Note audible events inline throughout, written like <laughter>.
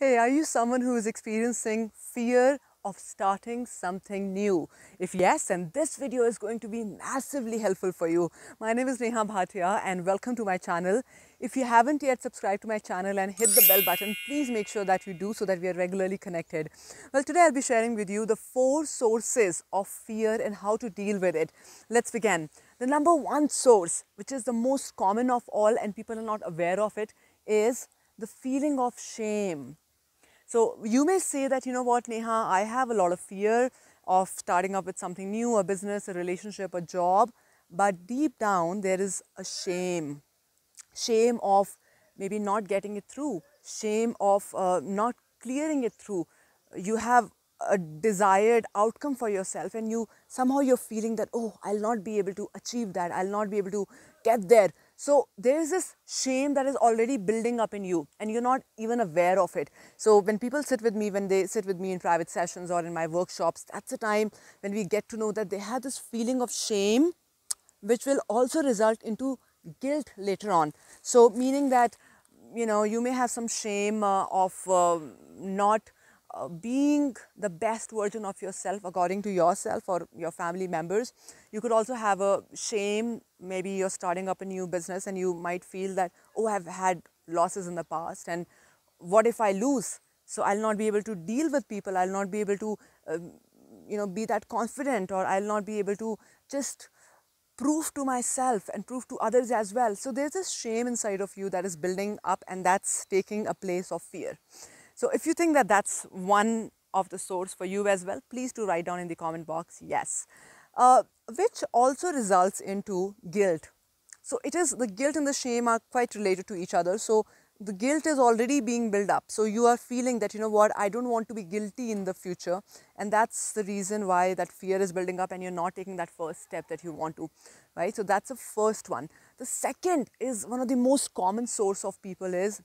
Hey, are you someone who is experiencing fear of starting something new? If yes, then this video is going to be massively helpful for you. My name is Neha Bhatia and welcome to my channel. If you haven't yet subscribed to my channel and hit the bell button, please make sure that you do so that we are regularly connected. Well, today I'll be sharing with you the four sources of fear and how to deal with it. Let's begin. The number one source, which is the most common of all and people are not aware of it, is the feeling of shame. So you may say that, you know what, Neha, I have a lot of fear of starting up with something new, a business, a relationship, a job. But deep down, there is a shame. Shame of maybe not getting it through, shame of uh, not clearing it through. You have a desired outcome for yourself and you somehow you're feeling that oh i'll not be able to achieve that i'll not be able to get there so there is this shame that is already building up in you and you're not even aware of it. So when people sit with me when they sit with me in private sessions or in my workshops that's the time when we get to know that they have this feeling of shame which will also result into guilt later on. So meaning that you know you may have some shame uh, of uh, not uh, being the best version of yourself according to yourself or your family members. You could also have a shame, maybe you're starting up a new business and you might feel that, oh, I've had losses in the past and what if I lose? So I'll not be able to deal with people, I'll not be able to, uh, you know, be that confident or I'll not be able to just prove to myself and prove to others as well. So there's this shame inside of you that is building up and that's taking a place of fear. So if you think that that's one of the source for you as well, please do write down in the comment box yes. Uh, which also results into guilt. So it is the guilt and the shame are quite related to each other. So the guilt is already being built up. So you are feeling that, you know what, I don't want to be guilty in the future. And that's the reason why that fear is building up and you're not taking that first step that you want to, right? So that's the first one. The second is one of the most common source of people is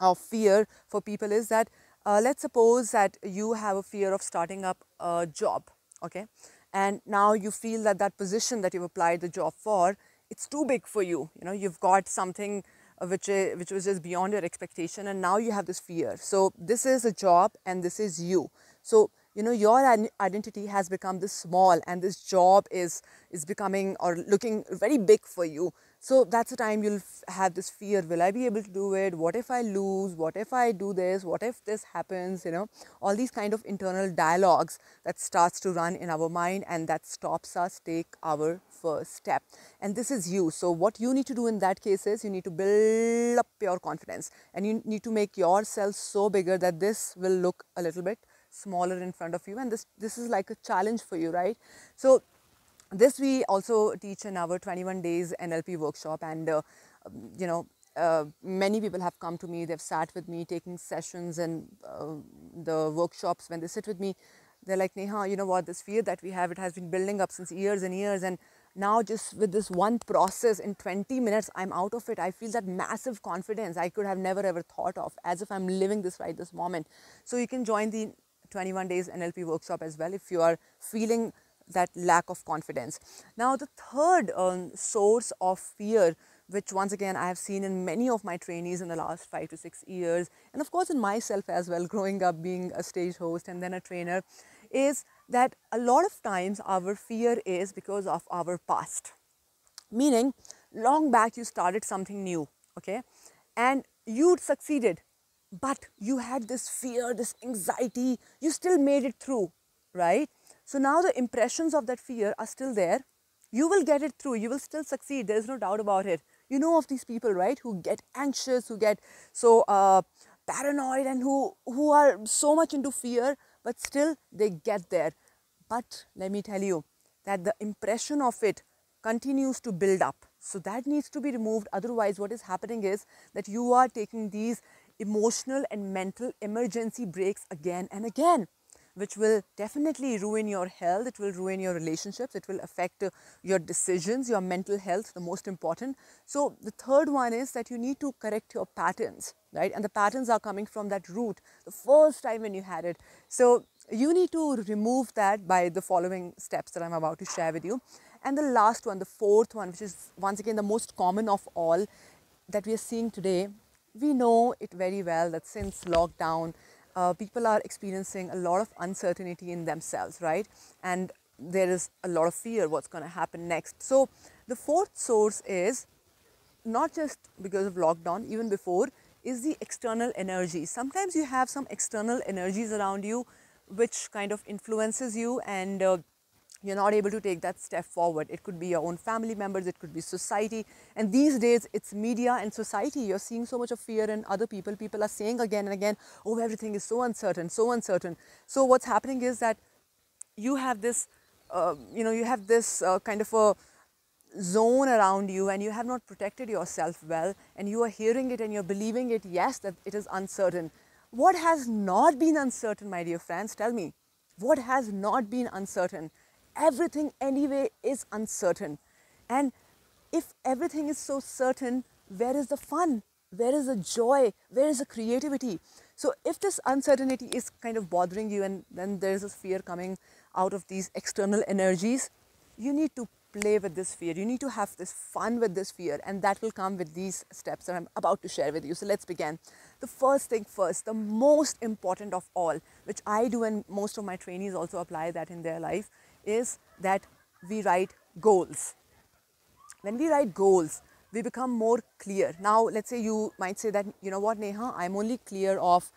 of fear for people is that uh, let's suppose that you have a fear of starting up a job okay? And now you feel that that position that you've applied the job for it's too big for you. You know you've got something uh, which is, which was just beyond your expectation and now you have this fear. So this is a job and this is you. So you know your identity has become this small and this job is is becoming or looking very big for you so that's the time you'll have this fear will I be able to do it? What if I lose? What if I do this? What if this happens? You know, all these kind of internal dialogues that starts to run in our mind and that stops us take our first step. And this is you. So, what you need to do in that case is you need to build up your confidence and you need to make yourself so bigger that this will look a little bit smaller in front of you and this this is like a challenge for you right so this we also teach in our 21 days NLP workshop and uh, you know uh, many people have come to me. They've sat with me taking sessions and uh, the workshops. When they sit with me they're like Neha you know what? This fear that we have it has been building up since years and years. And now just with this one process in 20 minutes i'm out of it. I feel that massive confidence i could have never ever thought of as if i'm living this right this moment. So you can join the 21 days nlp workshop as well if you are feeling that lack of confidence. Now, the third um, source of fear, which once again I have seen in many of my trainees in the last five to six years, and of course in myself as well, growing up being a stage host and then a trainer, is that a lot of times our fear is because of our past. Meaning, long back you started something new, okay, and you succeeded, but you had this fear, this anxiety, you still made it through, right? So now the impressions of that fear are still there. You will get it through. You will still succeed. There is no doubt about it. You know of these people, right? Who get anxious, who get so uh, paranoid, and who who are so much into fear, but still they get there. But let me tell you that the impression of it continues to build up. So that needs to be removed. Otherwise, what is happening is that you are taking these emotional and mental emergency brakes again and again which will definitely ruin your health, it will ruin your relationships, it will affect uh, your decisions, your mental health, the most important. So, the third one is that you need to correct your patterns, right? And the patterns are coming from that root, the first time when you had it. So, you need to remove that by the following steps that I'm about to share with you. And the last one, the fourth one, which is once again the most common of all that we are seeing today, we know it very well that since lockdown, uh, people are experiencing a lot of uncertainty in themselves, right? And there is a lot of fear what's going to happen next. So, the fourth source is not just because of lockdown, even before, is the external energy. Sometimes you have some external energies around you which kind of influences you and uh, you're not able to take that step forward. It could be your own family members, it could be society. And these days, it's media and society. You're seeing so much of fear in other people. People are saying again and again, oh, everything is so uncertain, so uncertain. So, what's happening is that you have this, uh, you know, you have this uh, kind of a zone around you and you have not protected yourself well and you are hearing it and you're believing it, yes, that it is uncertain. What has not been uncertain, my dear friends? Tell me. What has not been uncertain? Everything, anyway, is uncertain. And if everything is so certain, where is the fun? Where is the joy? Where is the creativity? So, if this uncertainty is kind of bothering you and then there is this fear coming out of these external energies, you need to play with this fear. You need to have this fun with this fear, and that will come with these steps that I'm about to share with you. So let's begin. The first thing first, the most important of all, which I do, and most of my trainees also apply that in their life, is that we write goals. When we write goals, we become more clear. Now, let's say you might say that, you know what, Neha, I'm only clear of,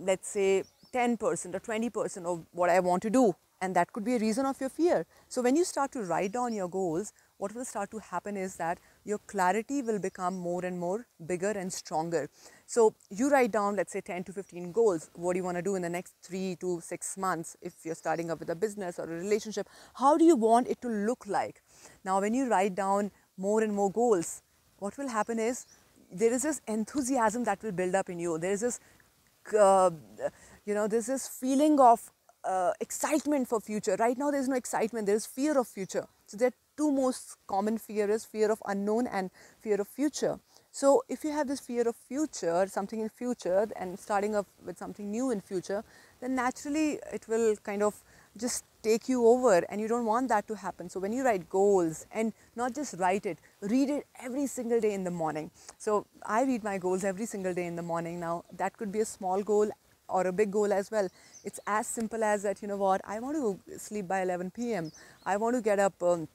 let's say, 10% or 20% of what I want to do and that could be a reason of your fear. So when you start to write down your goals, what will start to happen is that your clarity will become more and more bigger and stronger. So you write down, let's say 10 to 15 goals. What do you want to do in the next three to six months if you're starting up with a business or a relationship? How do you want it to look like? Now, when you write down more and more goals, what will happen is there is this enthusiasm that will build up in you. There is this, uh, you know, there's this feeling of uh, excitement for future. Right now, there is no excitement. There is fear of future. So there are two most common fears: is fear of unknown and fear of future. So if you have this fear of future, something in future, and starting off with something new in future, then naturally it will kind of just take you over and you don't want that to happen. So when you write goals and not just write it, read it every single day in the morning. So I read my goals every single day in the morning. Now that could be a small goal or a big goal as well. It's as simple as that, you know what, I want to sleep by 11 p.m. I want to get up um,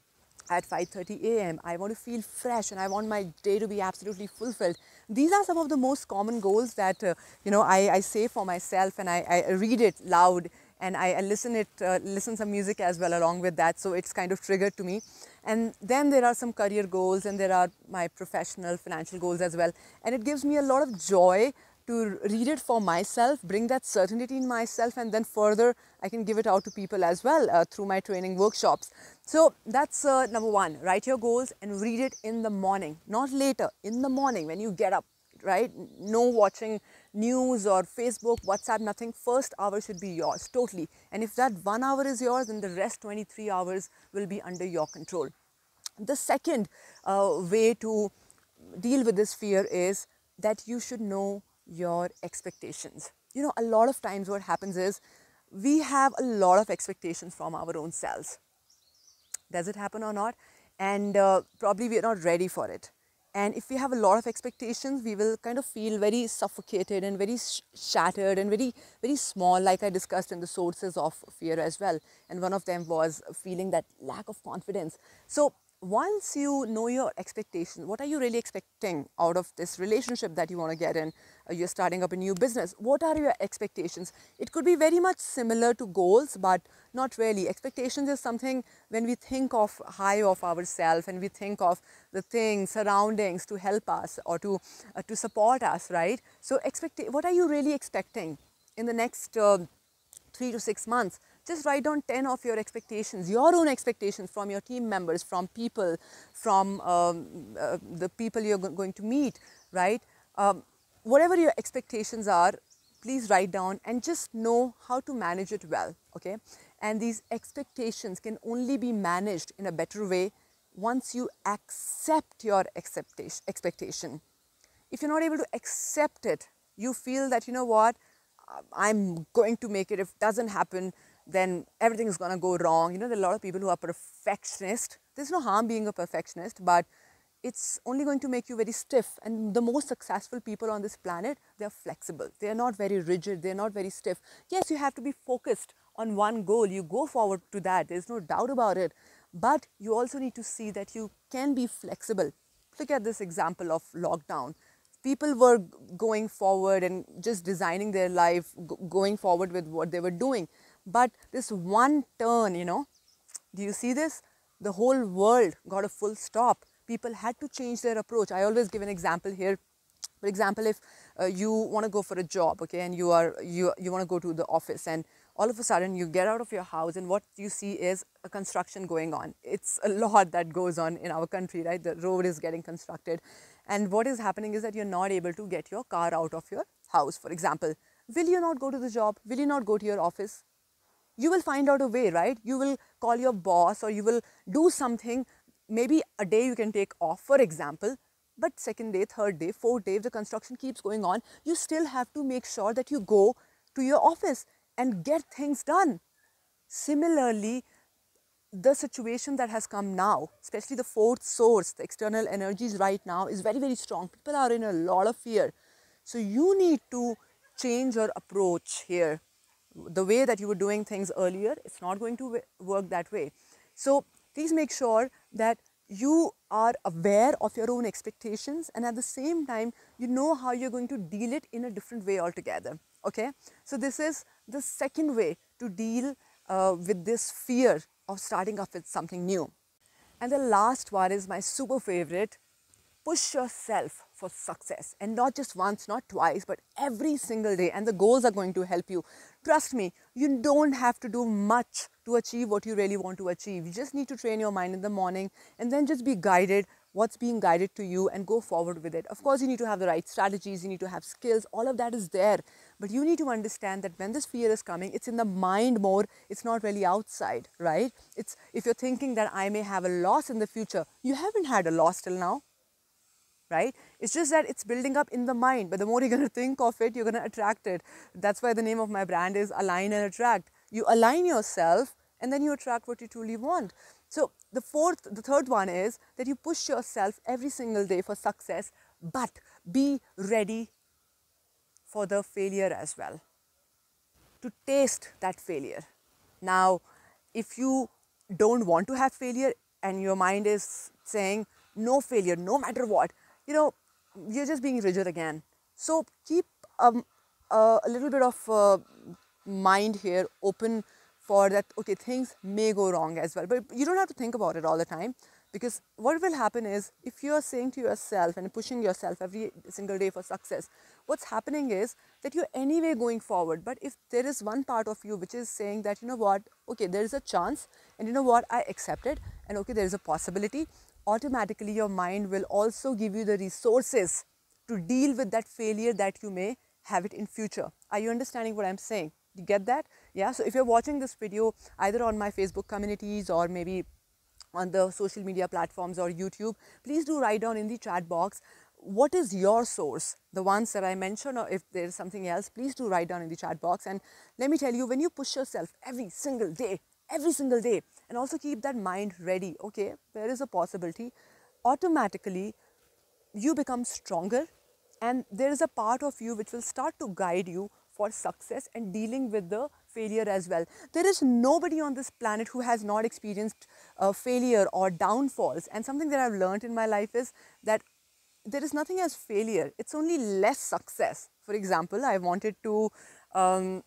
at 5.30 a.m. I want to feel fresh and I want my day to be absolutely fulfilled. These are some of the most common goals that, uh, you know, I, I say for myself and I, I read it loud and I, I listen it, uh, listen some music as well along with that. So it's kind of triggered to me. And then there are some career goals and there are my professional financial goals as well. And it gives me a lot of joy to read it for myself, bring that certainty in myself, and then further I can give it out to people as well uh, through my training workshops. So that's uh, number one write your goals and read it in the morning, not later, in the morning when you get up, right? No watching news or Facebook, WhatsApp, nothing. First hour should be yours totally. And if that one hour is yours, then the rest 23 hours will be under your control. The second uh, way to deal with this fear is that you should know your expectations. You know, a lot of times what happens is we have a lot of expectations from our own selves. Does it happen or not? And uh, probably we are not ready for it. And if we have a lot of expectations, we will kind of feel very suffocated and very sh- shattered and very, very small, like I discussed in the sources of fear as well. And one of them was feeling that lack of confidence. So once you know your expectations, what are you really expecting out of this relationship that you want to get in? Uh, you're starting up a new business. What are your expectations? It could be very much similar to goals, but not really. Expectations is something when we think of high of ourselves and we think of the things, surroundings to help us or to uh, to support us, right? So, expect what are you really expecting in the next uh, three to six months? just write down 10 of your expectations, your own expectations from your team members, from people, from um, uh, the people you're going to meet, right? Um, whatever your expectations are, please write down and just know how to manage it well, okay? And these expectations can only be managed in a better way once you accept your expectation. If you're not able to accept it, you feel that, you know what, I'm going to make it. If it doesn't happen, then everything is going to go wrong. You know, there are a lot of people who are perfectionist. There's no harm being a perfectionist, but it's only going to make you very stiff. And the most successful people on this planet they are flexible. They are not very rigid. They are not very stiff. Yes you have to be focused on one goal. You go forward to that. There's no doubt about it. But you also need to see that you can be flexible. Look at this example of lockdown. People were going forward and just designing their life going forward with what they were doing. But this one turn you know do you see this? The whole world got a full stop people had to change their approach. I always give an example here. For example if uh, you want to go for a job okay and you are you you want to go to the office and all of a sudden you get out of your house and what you see is a construction going on. It's a lot that goes on in our country right? The road is getting constructed. And what is happening is that you're not able to get your car out of your house. For example will you not go to the job? Will you not go to your office? You will find out a way right? You will call your boss or you will do something maybe a day you can take off for example but second day third day fourth day if the construction keeps going on you still have to make sure that you go to your office and get things done. Similarly the situation that has come now especially the fourth source the external energies right now is very very strong. People are in a lot of fear. So you need to change your approach here. The way that you were doing things earlier it's not going to work that way. So please make sure that you are aware of your own expectations and at the same time you know how you're going to deal it in a different way altogether okay? So this is the second way to deal uh, with this fear of starting off with something new. And the last one is my super favorite push yourself for success. And not just once not twice but every single day. And the goals are going to help you. Trust me you don't have to do much to achieve what you really want to achieve. You just need to train your mind in the morning and then just be guided what's being guided to you and go forward with it. Of course, you need to have the right strategies, you need to have skills, all of that is there. But you need to understand that when this fear is coming, it's in the mind more, it's not really outside, right? It's if you're thinking that I may have a loss in the future, you haven't had a loss till now. Right? It's just that it's building up in the mind, but the more you're going <laughs> to think of it, you're going to attract it. That's why the name of my brand is Align and Attract you align yourself and then you attract what you truly want. So the fourth, the third one is that you push yourself every single day for success, but be ready for the failure as well. To taste that failure. Now, if you don't want to have failure and your mind is saying no failure, no matter what, you know, you're just being rigid again. So keep um, uh, a little bit of uh, mind here open for that okay things may go wrong as well. But you don't have to think about it all the time because what will happen is if you are saying to yourself and pushing yourself every single day for success what's happening is that you're anyway going forward. But if there is one part of you which is saying that you know what? Okay there is a chance and you know what? I accept it and okay there is a possibility automatically your mind will also give you the resources to deal with that failure that you may have it in future. Are you understanding what i'm saying you get that? Yeah. So if you're watching this video either on my Facebook communities or maybe on the social media platforms or YouTube, please do write down in the chat box what is your source the ones that i mentioned or if there's something else please do write down in the chat box and let me tell you when you push yourself every single day every single day and also keep that mind ready okay there is a possibility automatically you become stronger and there is a part of you which will start to guide you for success and dealing with the failure as well. There is nobody on this planet who has not experienced uh, failure or downfalls. And something that I've learned in my life is that there is nothing as failure, it's only less success. For example, I wanted to, um,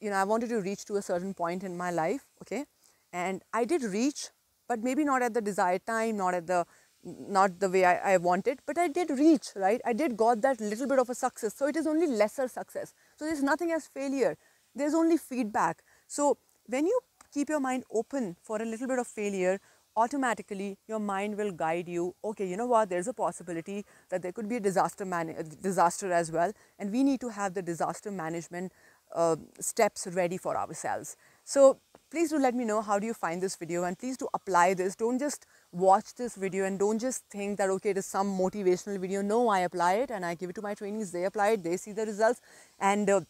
you know, I wanted to reach to a certain point in my life, okay? And I did reach, but maybe not at the desired time, not at the not the way I, I, wanted, but I did reach, right? I did got that little bit of a success. So it is only lesser success. So there's nothing as failure. There's only feedback. So when you keep your mind open for a little bit of failure, automatically your mind will guide you. Okay, you know what? There's a possibility that there could be a disaster man disaster as well, and we need to have the disaster management uh, steps ready for ourselves. So please do let me know how do you find this video and please do apply this. Don't just watch this video and don't just think that okay it is some motivational video. No i apply it and i give it to my trainees. They apply it. They see the results. And uh,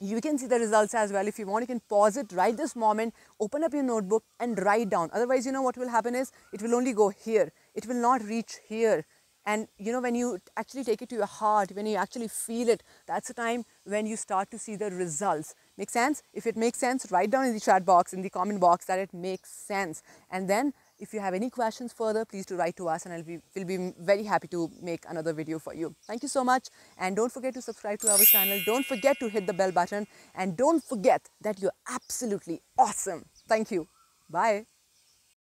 you can see the results as well. If you want you can pause it right this moment open up your notebook and write down. Otherwise you know what will happen is it will only go here. It will not reach here. And you know when you actually take it to your heart when you actually feel it that's the time when you start to see the results. Make sense? If it makes sense write down in the chat box in the comment box that it makes sense. And then if you have any questions further, please do write to us and I'll be, we'll be very happy to make another video for you. Thank you so much and don't forget to subscribe to our channel. Don't forget to hit the bell button and don't forget that you're absolutely awesome. Thank you. Bye.